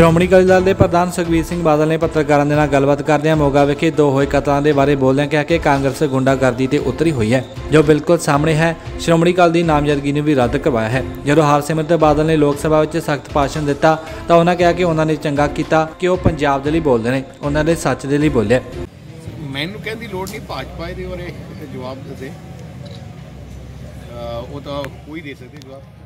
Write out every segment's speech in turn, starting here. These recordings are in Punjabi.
ਸ਼੍ਰੋਮਣੀ ਅਕਾਲੀ ਦਲ ਦੇ ਪ੍ਰਧਾਨ ਸੁਖਬੀਰ ਸਿੰਘ ਬਾਦਲ ਨੇ ਪੱਤਰਕਾਰਾਂ ਦੇ ਨਾਲ ਗੱਲਬਾਤ ਕਰਦਿਆਂ ਮੋਗਾ ਵਿਖੇ ਦੋ ਹੋਏ ਕਤਲਾਂ ਦੇ ਬਾਰੇ ਬੋਲਦਿਆਂ ਕਿਹਾ ਕਿ ਕਾਂਗਰਸ ਗੁੰਡਾਗਰਦੀ ਤੇ ਉਤਰੀ ਹੋਈ ਹੈ, ਜੋ ਬਿਲਕੁਲ ਸਾਹਮਣੇ ਹੈ। ਸ਼੍ਰੋਮਣੀ ਅਕਾਲੀ ਦੀ ਨਾਮਜ਼ਦਗੀ ਨੂੰ ਵੀ ਰੱਦ ਕਰਵਾਇਆ ਹੈ। ਜਦੋਂ ਹਰਸਿਮਰਤ ਬਾਦਲ ਨੇ ਲੋਕ ਸਭਾ ਵਿੱਚ ਸਖਤ ਭਾਸ਼ਣ ਦਿੱਤਾ, ਤਾਂ ਉਹਨਾਂ ਕਿਹਾ ਕਿ ਉਹਨਾਂ ਨੇ ਚੰਗਾ ਕੀਤਾ ਕਿ ਉਹ ਪੰਜਾਬ ਦੇ ਲਈ ਬੋਲਦੇ ਨੇ। ਉਹਨਾਂ ਨੇ ਸੱਚ ਦੇ ਲਈ ਬੋਲਿਆ। ਮੈਨੂੰ ਕਹਿਣ ਲੋੜ ਨਹੀਂ, ਭਾਜਪਾ ਇਹਦੇ ਬਾਰੇ ਜਵਾਬ ਦੇ ਉਹ ਤਾਂ ਕੋਈ ਦੇ ਸਕਦੇ ਜਵਾਬ।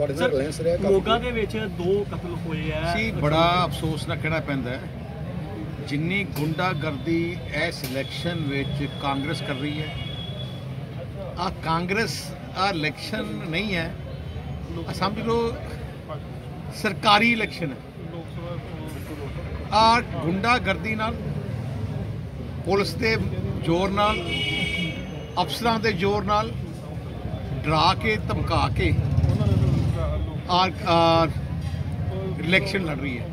ਸਰ ਮੋਗਾ ਦੇ ਵਿੱਚ ਦੋ ਕਤਲ ਹੋਏ ਆ। ਸੀ ਬੜਾ ਅਫਸੋਸ ਨਾਲ ਕਹਿਣਾ ਪੈਂਦਾ ਹੈ। ਜਿੰਨੀ ਗੁੰਡਾਗਰਦੀ ਇਸ ਇਲੈਕਸ਼ਨ ਵਿੱਚ ਕਾਂਗਰਸ ਕਰ ਰਹੀ ਹੈ। ਆ ਕਾਂਗਰਸ ਆ ਇਲੈਕਸ਼ਨ ਨਹੀਂ ਹੈ। ਸਮਝ ਲਓ ਸਰਕਾਰੀ ਇਲੈਕਸ਼ਨ ਹੈ। ਆ ਗੁੰਡਾਗਰਦੀ ਨਾਲ ਪੁਲਿਸ ਦੇ ਜ਼ੋਰ ਨਾਲ ਅਫਸਰਾਂ ਦੇ ਜ਼ੋਰ ਨਾਲ ਡਰਾ ਕੇ ਧਮਕਾ ਕੇ ਇਲੈਕਸ਼ਨ ਲੜ ਰਹੀ ਹੈ।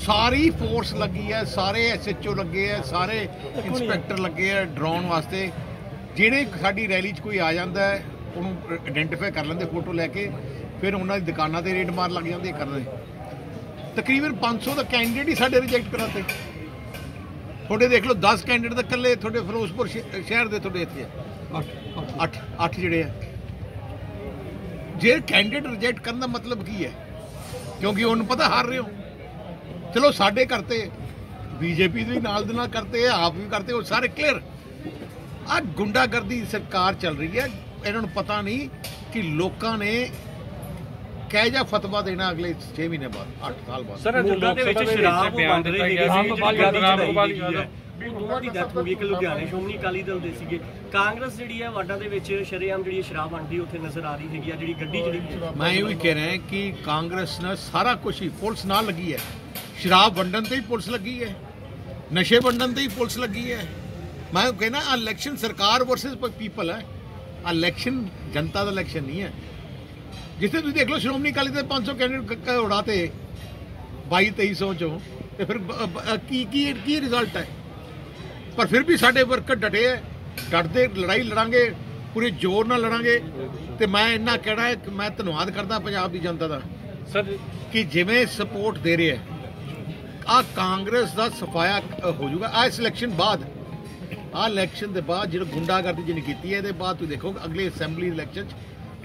ਸਾਰੀ ਫੋਰਸ ਲੱਗੀ ਹੈ, ਸਾਰੇ ਐਸਐਚਓ ਲੱਗੇ ਹੈ, ਸਾਰੇ ਇੰਸਪੈਕਟਰ ਲੱਗੇ ਹੈ ਡਰਾਉਣ ਵਾਸਤੇ। ਜਿਹੜੇ ਸਾਡੀ ਰੈਲੀ 'ਚ ਕੋਈ ਆ ਜਾਂਦਾ ਹੈ, ਉਹਨੂੰ ਆਇਡੈਂਟੀਫਾਈ ਕਰ ਲੈਂਦੇ ਫੋਟੋ ਲੈ ਕੇ, ਫਿਰ ਉਹਨਾਂ ਦੀ ਦੁਕਾਨਾਂ ਤੇ ਰੇਡ ਮਾਰ ਲੱਗ ਜਾਂਦੇ ਕਰਦੇ। ਤਕਰੀਬਨ 500 ਦਾ ਕੈਂਡੀਡੇਟ ਹੀ ਸਾਡੇ ਰਿਜੈਕਟ ਕਰਾਤੇ। ਤੁਹਾਡੇ ਦੇਖ ਲਓ 10 ਕੈਂਡੀਡੇਟ ਤਾਂ ਇਕੱਲੇ ਤੁਹਾਡੇ ਫਿਰੋਜ਼ਪੁਰ ਸ਼ਹਿ- ਸ਼ਹਿਰ ਦੇ ਤੁਹਾਡੇ ਇੱਥੇ ਆ। 8 8 ਜਿਹੜੇ ਆ। ਜੇ ਕੈਂਡੀਡੇਟ ਰਿਜੈਕਟ ਕਰਨ ਦਾ ਮਤਲਬ ਕੀ ਹੈ? ਕਿਉਂਕਿ ਉਹਨੂੰ ਪਤਾ ਹਾਰ ਰਹੇ ਹੋ। ਚਲੋ ਸਾਡੇ ਕਰਤੇ ਬੀਜੇਪੀ ਵੀ ਨਾਲ ਦੇ ਨਾਲ ਕਰਤੇ ਆਪ ਵੀ ਕਰਤੇ ਉਹ ਸਾਰੇ ਕਲੀਅਰ ਆ ਗੁੰਡਾਗਰਦੀ ਸਰਕਾਰ ਚੱਲ ਰਹੀ ਹੈ। ਇਹਨਾਂ ਨੂੰ ਪਤਾ ਨਹੀਂ ਕਿ ਲੋਕਾਂ ਨੇ ਕਹਿ ਜਾ ਫਤਵਾ ਦੇਣਾ ਅਗਲੇ 6 ਮਹੀਨੇ ਬਾਅਦ 8 ਸਾਲ ਬਾਅਦ। ਸਰ ਮੋਗਾ ਦੇ ਵਿੱਚ ਸ਼ਰਾਬ ਵੰਡ ਰਹੇ ਹੈਗੇ ਸੀ ਰਾਮਗੋਪਾਲ ਯਾਦਵ, ਰਾਮਗੋਪਾਲ ਯਾਦਵ। ਉਹ ਦੋਵਾਂ ਦੀ ਡੈਥ ਹੋ ਗਈ, ਇੱਕ ਲੁਧਿਆਣੇ ਸ਼੍ਰੋਮਣੀ ਅਕਾਲੀ ਦਲ ਦੇ ਸੀਗੇ। ਕਾਂਗਰਸ ਜਿਹੜੀ ਹੈ, ਵਾਰਡਾਂ ਦੇ ਵਿੱਚ ਸ਼ਰੇਆਮ ਜਿਹੜੀ ਸ਼ਰਾਬ ਵੰਡਦੀ ਉੱਥੇ ਨਜ਼ਰ ਆ ਰਹੀ ਹੈਗੀ ਆ, ਜਿਹੜੀ ਗੱਡੀ ਜਿਹੜੀ ਮੈਂ ਇਹ ਵੀ ਕਹਿ ਰਿਹਾ ਕਿ ਕਾਂਗਰਸ ਨਾਲ ਸਾਰਾ ਕੁਝ ਹੀ ਪੁਲਿਸ ਨਾਲ ਲੱਗੀ ਹੈ। ਸ਼ਰਾਬ ਵੰਡਣ ਤੇ ਹੀ ਪੁਲਿਸ ਲੱਗੀ ਹੈ, ਨਸ਼ੇ ਵੰਡਣ ਤੇ ਹੀ ਪੁਲਿਸ ਲੱਗੀ ਹੈ। ਮੈਂ ਕਹਿੰਦਾ ਇਲੈਕਸ਼ਨ ਸਰਕਾਰ ਵਰਸਸ ਪੀਪਲ ਹੈ। ਇਲੈਕਸ਼ਨ ਜਨਤਾ ਦਾ ਇਲੈਕਸ਼ਨ ਨਹੀਂ ਹੈ। ਜਿੱਥੇ ਤੁਸੀਂ ਦੇਖ ਲਓ, ਸ਼੍ਰੋਮਣੀ ਅਕਾਲੀ ਦੇ 500 ਕੈਂਡੀਡੇਟ ਉਡਾਤੇ 22 2300 ਚੋਂ, ਤੇ ਫਿਰ ਕੀ ਕੀ ਕੀ ਰਿਜ਼ਲਟ ਹੈ? ਪਰ ਫਿਰ ਵੀ ਸਾਡੇ ਵਰਕਰ ਡਟੇ ਹੈ ਡਟਦੇ ਲੜਾਈ ਲੜਾਂਗੇ ਪੂਰੇ ਜ਼ੋਰ ਨਾਲ ਲੜਾਂਗੇ। ਤੇ ਮੈਂ ਇੰਨਾ ਕਹਿਣਾ ਹੈ ਕਿ ਮੈਂ ਧੰਨਵਾਦ ਕਰਦਾ ਪੰਜਾਬ ਦੀ ਜਨਤਾ ਦਾ ਸਰ ਕਿ ਜਿਵੇਂ ਸਪੋਰਟ ਦੇ ਰਹੇ ਆ ਕਾਂਗਰਸ ਦਾ ਸਫਾਇਆ ਹੋ ਜਾਊਗਾ। ਆ ਇਲੈਕਸ਼ਨ ਬਾਅਦ ਆ ਇਲੈਕਸ਼ਨ ਦੇ ਬਾਅਦ ਜਿਹੜਾ ਗੁੰਡਾਗਰਦੀ ਜਿਹਨੇ ਕੀਤੀ ਹੈ ਇਹਦੇ ਬਾਅਦ ਤੁਸੀਂ ਦੇਖੋ ਅਗਲੇ ਅਸੈਂਬਲੀ ਇਲੈਕਸ਼ਨ ਚ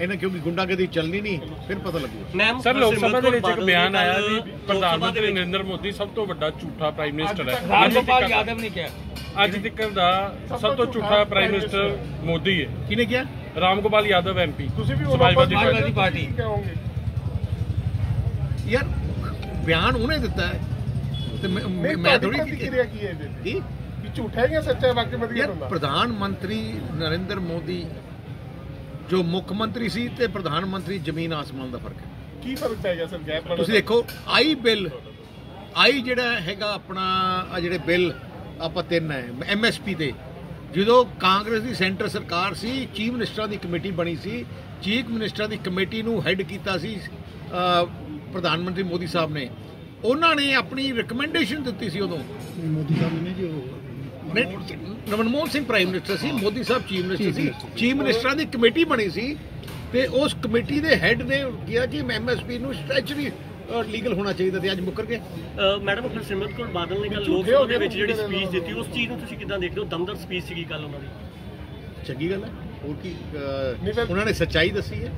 ਇਹਨਾਂ ਕਿਉਂਕਿ ਗੁੰਡਾਗਰਦੀ ਚੱਲਣੀ ਨਹੀਂ ਫਿਰ ਪਤਾ ਲੱਗੂਗਾ। ਮੈਮ ਸਰ ਲੋਕ ਸਭਾ ਦੇ ਵਿੱਚ ਇੱਕ ਬਿਆਨ ਆਇਆ ਜੀ ਪ੍ਰਧਾਨ ਮੰਤਰੀ ਨਰਿੰਦਰ ਮੋਦੀ ਸਭ ਤੋਂ ਵੱਡਾ ਝੂਠਾ ਪ੍ਰਾਈਮ ਮਿਨਿਸਟਰ ਹੈ। ਤੱਕ- ਯਾਦਵ ਨੇ ਕਿਹਾ। ਅੱਜ ਤੱਕ ਦਾ ਸਭ ਤੋਂ ਝੂਠਾ ਪ੍ਰਾਈਮ ਮਿਨਿਸਟਰ ਮੋਦੀ ਹੈ। ਕਿਹਨੇ ਕਿਹਾ? ਰਾਮਗੋਪਾਲ ਯਾਦਵ ਐਮਪੀ ਤੁਸੀਂ ਵੀ ਸਮਾਜਵਾਦੀ ਪਾਰਟੀ। ਯਾਰ ਬਿਆਨ ਉਹਨੇ ਦਿੱਤਾ ਹੈ। ਤੇ ਮੈਂ- ਥੋੜੀ ਪ੍ਰਤੀਕਿਰਿਆ ਕੀ ਹੈ ਇਹਦੇ ਤੇ? ਕੀ ਕਿ ਝੂਠਾ ਹੈ ਜਾਂ ਸੱਚਾ ਹੈ ਵਾਕਈ ਵਧੀਆ ਹੁੰਦਾ ਪ੍ਰਧਾਨ ਮੰਤਰੀ ਨਰਿੰਦਰ ਮੋਦੀ ਜੋ ਮੁੱਖ ਮੰਤਰੀ ਸੀ ਤੇ ਪ੍ਰਧਾਨ ਮੰਤਰੀ ਜ਼ਮੀਨ ਆਸਮਾਨ ਦਾ ਫ਼ਰਕ ਹੈ। ਕੀ ਫ਼ਰਕ ਪੈ ਗਿਆ ਸਰ ਗੈਪ ਤੁਸੀਂ ਦੇਖੋ ਆਈ ਬਿੱਲ ਆਈ ਜਿਹੜਾ ਹੈਗਾ ਆਪਣਾ ਆ ਜਿਹੜੇ ਬਿੱਲ ਆਪਾਂ ਤਿੰਨ ਹੈ ਐਮਐਸਪੀ ਤੇ ਜਦੋਂ ਕਾਂਗਰਸ ਦੀ ਸੈਂਟਰ ਸਰਕਾਰ ਸੀ ਚੀਫ ਮਿਨਿਸਟਰਾਂ ਦੀ ਕਮੇਟੀ ਬਣੀ ਸੀ ਚੀਫ ਮਿਨਿਸਟਰਾਂ ਦੀ ਕਮੇਟੀ ਨੂੰ ਹੈੱਡ ਕੀਤਾ ਸੀ ਪ੍ਰਧਾਨ ਮੰਤਰੀ ਮੋਦੀ ਸਾਹਿਬ ਨੇ। ਉਹਨਾਂ ਨੇ ਆਪਣੀ ਰეკਮੈਂਡੇਸ਼ਨ ਦਿੱਤੀ ਸੀ ਉਦੋਂ। ਮੋਦੀ ਸਾਹਿਬ ਨੇ ਜੋ ਮਨਮੋਹਨ ਸਿੰਘ ਪ੍ਰਾਈਮ ਮਿਨਿਸਟਰ ਸੀ ਮੋਦੀ ਸਾਹਿਬ ਚੀਫ ਮਿਨਿਸਟਰ ਸੀ। ਚੀਫ ਮਿਨਿਸਟਰਾਂ ਦੀ ਕਮੇਟੀ ਬਣੀ ਸੀ ਤੇ ਉਸ ਕਮੇਟੀ ਦੇ ਹੈੱਡ ਨੇ ਕਿਹਾ ਕਿ ਐਮਐਸਪੀ ਨੂੰ ਸਟ੍ਰੈਚਰੀ ਲੀਗਲ ਹੋਣਾ ਚਾਹੀਦਾ ਤੇ ਅੱਜ ਮੁੱਕਰ ਗਏ? ਅ, ਮੈਡਮ ਹਰਸਿਮਰਤ ਕੌਰ ਬਾਦਲ ਨੇ ਕੱਲ ਲੋਕ ਸਭਾ ਦੇ ਵਿੱਚ ਜਿਹੜੀ ਸਪੀਚ ਦਿੱਤੀ ਉਸ ਚੀਜ਼ ਨੂੰ ਤੁਸੀਂ ਕਿਦਾਂ ਦੇਖਦੇ ਹੋ? ਦਮਦਰ ਸਪੀਚ ਸੀਗੀ ਕੱਲ ਉਹਨਾਂ ਦੀ। ਚੰਗੀ ਗੱਲ ਹੈ। ਹੋਰ ਕੀ ਉਹਨਾਂ ਨੇ ਸੱਚਾਈ ਦੱਸੀ ਹੈ?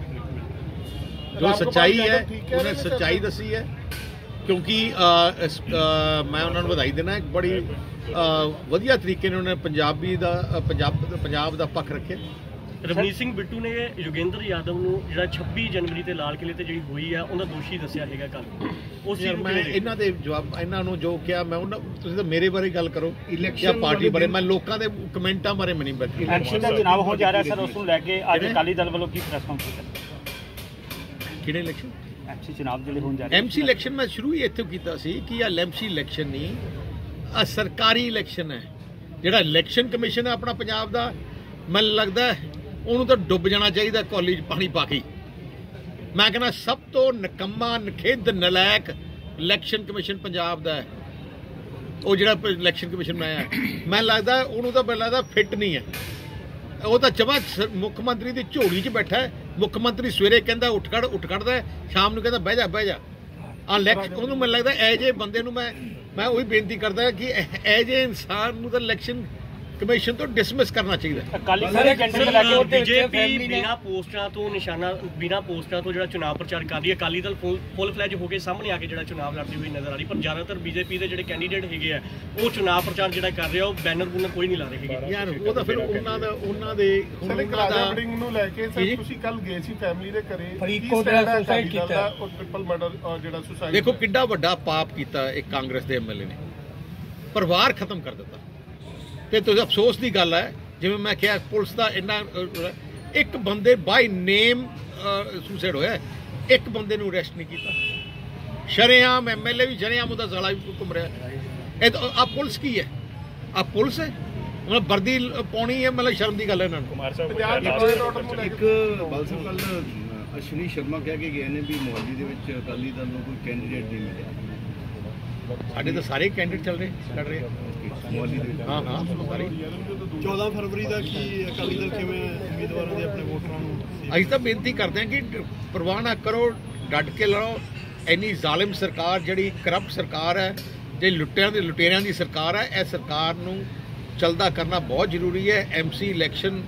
ਜੋ ਸੱਚਾਈ ਹੈ ਉਹਨੇ? ਸੱਚਾਈ ਦੱਸੀ ਹੈ। ਕਿਉਂਕਿ ਮੈਂ ਉਹਨਾਂ ਨੂੰ ਵਧਾਈ ਦੇਣਾ ਇੱਕ ਬੜੀ ਵਧੀਆ ਤਰੀਕੇ ਨਾਲ ਉਹਨੇ ਪੰਜਾਬੀ ਦਾ ਪੰਜਾਬ ਪੰਜਾਬ ਦਾ ਪੱਖ ਰੱਖਿਆ। ਰਵਨੀਤ ਸਿੰਘ ਬਿੱਟੂ ਨੇ ਯੋਗੇਂਦਰ ਯਾਦਵ ਨੂੰ ਜਿਹੜਾ 26 ਜਨਵਰੀ ਤੇ ਲਾਲ ਕਿਲੇ ਤੇ ਜਿਹੜੀ ਹੋਈ ਹੈ ਉਹਦਾ ਦੋਸ਼ੀ ਦੱਸਿਆ ਹੈਗਾ ਕੱਲ ਉਸ ਚੀਜ਼ ਨੂੰ ਮੈਂ ਇਹਨਾਂ ਦੇ ਜਵਾਬ ਇਹਨਾਂ ਨੂੰ ਜੋ ਕਿਹਾ ਮੈਂ ਉਹਨਾਂ ਤੁਸੀਂ ਤਾਂ ਮੇਰੇ ਬਾਰੇ ਗੱਲ ਕਰੋ ਜਾਂ Election ਪਾਰਟੀ ਬਾਰੇ। ਮੈਂ ਲੋਕਾਂ ਦੇ ਕਮੈਂਟਾਂ ਬਾਰੇ ਮੈਂ ਨਹੀਂ ਬੈਠੀ। ਐਮਸੀ ਦਾ ਚੁਣਾਵ ਹੋ ਜਾ ਰਿਹਾ ਸਰ ਉਸ ਨੂੰ ਲੈ ਕੇ ਅੱਜ? ਅਕਾਲੀ ਦਲ ਵੱਲੋਂ ਕੀ ਪ੍ਰੈਸ ਕਾਨਫਰੰਸ ਕਿਹੜੇ ਇਲੈਕਸ਼ਨ ਐਮਸੀ ਚੁਣਾਵ ਜਿਹੜੇ ਹੋਣ ਜਾ ਰਹੇ ਐਮਸੀ ਇਲੈਕਸ਼ਨ ਮੈਂ ਸ਼ੁਰੂ ਹੀ ਇੱਥੋਂ ਕੀਤਾ ਸੀ ਕਿ ਇਹ ਐਮਸੀ ਇਲੈਕਸ਼ਨ ਨਹੀਂ ਆ ਸਰਕਾਰੀ ਇਲੈਕਸ਼ਨ ਹੈ। ਜਿਹੜਾ ਇਲੈਕਸ਼ਨ ਕਮਿਸ਼ਨ ਹੈ ਆਪਣਾ ਪੰਜਾਬ ਦਾ ਮੈਨੂੰ ਲੱਗਦਾ ਹੈ, ਉਹਨੂੰ ਤਾਂ ਡੁੱਬ ਜਾਣਾ ਚਾਹੀਦਾ ਕਾਲਜ ਪਾਣੀ ਪਾ ਕੇ। ਮੈਂ ਕਹਿੰਦਾ ਸਭ ਤੋਂ ਨਕੰਮਾ ਨਖਿੱਧ ਨਲਾਇਕ ਇਲੈਕਸ਼ਨ ਕਮਿਸ਼ਨ ਪੰਜਾਬ ਦਾ ਹੈ। ਉਹ ਜਿਹੜਾ ਇਲੈਕਸ਼ਨ ਕਮਿਸ਼ਨ ਬਣਾਇਆ ਮੈਂ ਲੱਗਦਾ ਉਹਨੂੰ ਤਾਂ ਮੈਨੂੰ ਲੱਗਦਾ ਫਿੱਟ ਨਹੀਂ ਹੈ। ਉਹ ਤਾਂ ਜਮਾ ਮੁੱਖ ਮੰਤਰੀ ਦੀ ਝੋਲੀ 'ਚ ਬੈਠਾ ਹੈ। ਮੁੱਖ ਮੰਤਰੀ ਸਵੇਰੇ ਕਹਿੰਦਾ ਉੱਠ ਖੜ ਉੱਠ ਖੜਦਾ ਸ਼ਾਮ ਨੂੰ ਕਹਿੰਦਾ ਬਹਿ ਜਾ ਬਹਿ ਜਾ। ਆ ਇਲੈਕਸ਼ਨ ਉਹਨੂੰ ਮੈਨੂੰ ਲੱਗਦਾ ਐ ਜੇ ਬੰਦੇ ਨੂੰ ਮੈਂ ਮੈਂ ਉਹੀ ਬੇਨਤੀ ਕਰਦਾ ਕਿ ਐ ਜੇ ਇਨਸਾਨ ਨੂੰ ਤਾਂ ਇਲੈਕਸ਼ਨ ਕਮਿਸ਼ਨ ਤੋਂ ਡਿਸਮਿਸ ਕਰਨਾ ਚਾਹੀਦਾ ਅਕਾਲੀ ਦਲ ਦੇ ਕੈਂਡੀਡੇਟ ਲੈ ਕੇ ਉਹਦੇ ਵਿੱਚ ਬੀਜੇਪੀ ਬਿਨਾ ਪੋਸਟਰਾਂ ਤੋਂ ਨਿਸ਼ਾਨਾ ਬਿਨਾ ਪੋਸਟਰਾਂ ਤੋਂ ਜਿਹੜਾ ਚੁਣਾਵ ਪ੍ਰਚਾਰ ਕਰ ਰਹੀ ਹੈ ਅਕਾਲੀ ਦਲ ਫੁੱਲ ਫਲੈਜ ਹੋ ਕੇ ਸਾਹਮਣੇ ਆ ਕੇ ਜਿਹੜਾ ਚੁਣਾਵ ਲੜਦੀ ਹੋਈ ਨਜ਼ਰ ਆ ਰਹੀ ਪਰ ਜ਼ਿਆਦਾਤਰ ਬੀਜੇਪੀ ਦੇ ਜਿਹੜੇ ਕੈਂਡੀਡੇਟ ਹੈਗੇ ਆ ਉਹ ਚੁਣਾਵ ਪ੍ਰਚਾਰ ਜਿਹੜਾ ਕਰ ਰਹੇ ਆ ਉਹ ਬੈਨਰ ਬੁਨਰ ਕੋਈ ਨਹੀਂ ਲਾ ਰਹੇ ਹੈਗੇ। ਯਾਰ ਉਹ ਤਾਂ ਫਿਰ ਉਹਨਾਂ ਦਾ ਉਹਨਾਂ ਦੇ ਸਰ ਵੜਿੰਗ ਨੂੰ ਲੈ ਕੇ। ਸਰ ਤੁਸੀਂ ਕੱਲ ਗਏ ਸੀ ਫੈਮਿਲੀ ਦੇ ਘਰੇ ਫਰੀਦਕੋਟ ਦਾ ਦਲ ਕੀਤਾ। ਔਰ ਟ੍ਰਿਪਲ ਮਰਡਰ ਜਿਹੜਾ ਸੁਸਾਈਡ ਦੇਖੋ ਕਿੰਨਾ ਵੱਡਾ ਪਾਪ ਕੀਤਾ ਇੱਕ ਕਾਂਗਰਸ ਦੇ ਐਮਐਲਏ ਨੇ। ਪਰਿਵਾਰ ਖਤਮ ਕਰ ਦਿੱਤਾ। ਤੇ ਤੁਸੀਂ ਅਫਸੋਸ ਦੀ ਗੱਲ ਹੈ ਜਿਵੇਂ ਮੈਂ ਕਿਹਾ ਪੁਲਿਸ ਦਾ ਇੰਨਾ ਇੱਕ ਬੰਦੇ ਬਾਈ ਨੇਮ ਸੁਸਾਈਡ ਹੋਇਆ। ਇੱਕ ਬੰਦੇ ਨੂੰ ਅਰੈਸਟ ਨਹੀਂ ਕੀਤਾ। ਸ਼ਰੇਆਮ ਐਮਐਲਏ ਵੀ ਸ਼ਰੇਆਮ ਉਹਦਾ ਜ਼ਾਲਾ ਵੀ ਘੁੰਮ ਰਿਹਾ। ਇਹ ਤਾਂ ਆ ਪੁਲਿਸ ਕੀ ਹੈ? ਆ ਪੁਲਿਸ ਹੈ? ਮਤਲਬ ਵਰਦੀ ਪਾਉਣੀ ਹੈ ਮਤਲਬ ਸ਼ਰਮ ਦੀ ਗੱਲ ਹੈ ਇਹਨਾਂ ਨੂੰ। ਨੂੰ ਲੈ ਇੱਕ ਬਲਸਨ ਕੱਲ ਅਸ਼ਵਨੀ ਸ਼ਰਮਾ ਕਹਿ ਕੇ ਗਏ ਨੇ ਵੀ ਮੋਹਾਲੀ ਦੇ ਵਿੱਚ ਅਕਾਲੀ ਦਲ ਨੂੰ ਕੋਈ ਕੈਂਡੀਡੇਟ ਨਹੀਂ ਮਿਲਿਆ। ਸਾਡੇ ਤਾਂ ਸਾਰੇ ਕੈਂਡੀਡੇਟ ਚੱਲ ਰਹੇ ਲੜ ਰਹੇ ਹਾਂ ਹਾਂ ਸਾਰੇ। 14 ਫਰਵਰੀ ਦਾ ਕੀ ਅਕਾਲੀ ਦਲ ਕਿਵੇਂ ਉਮੀਦਵਾਰਾਂ ਦੇ ਆਪਣੇ ਵੋਟਰਾਂ ਨੂੰ ਅਸੀਂ ਤਾਂ ਬੇਨਤੀ ਕਰਦੇ ਹਾਂ ਕਿ ਪ੍ਰਵਾਹ ਨਾ ਕਰੋ ਡਟ ਕੇ ਲੜੋ। ਇੰਨੀ ਜ਼ਾਲਿਮ ਸਰਕਾਰ ਜਿਹੜੀ ਕਰਪਟ ਸਰਕਾਰ ਹੈ ਜੇ ਲੁੱਟਿਆਂ ਦੇ ਲੁਟੇਰਿਆਂ ਦੀ ਸਰਕਾਰ ਹੈ ਇਹ ਸਰਕਾਰ ਨੂੰ ਚਲਦਾ ਕਰਨਾ ਬਹੁਤ ਜ਼ਰੂਰੀ ਹੈ। ਐਮਸੀ ਇਲੈਕਸ਼ਨ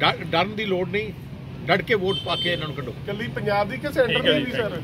ਡਰਨ ਦੀ ਲੋੜ ਨਹੀਂ। ਡਟ ਕੇ ਵੋਟ ਪਾ ਕੇ ਇਹਨਾਂ ਨੂੰ ਕੱਢੋ। ਕੱਲੀ ਪੰਜਾਬ ਦੀ ਕਿ ਸੈਂਟਰ ਦੀ ਵੀ ਸਰ?